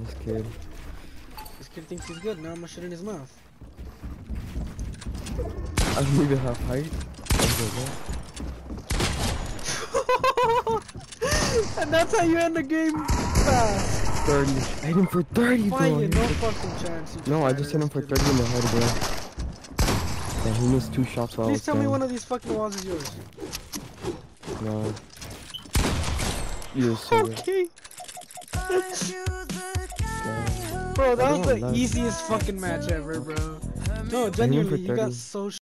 This kid. This kid thinks he's good. Now I'm gonna shit in his mouth. I don't even have height. and that's how you end the game fast. 30. I hit him for 30, bro. Fine, He no fucking chance. you No, I just hit him for 30 in the head, bro. Yeah, he missed two shots while I Please was tell me one of these fucking walls is yours. No. You're so Okay. Bro, that was the easiest fucking match ever, bro. No, genuinely, you got 30. so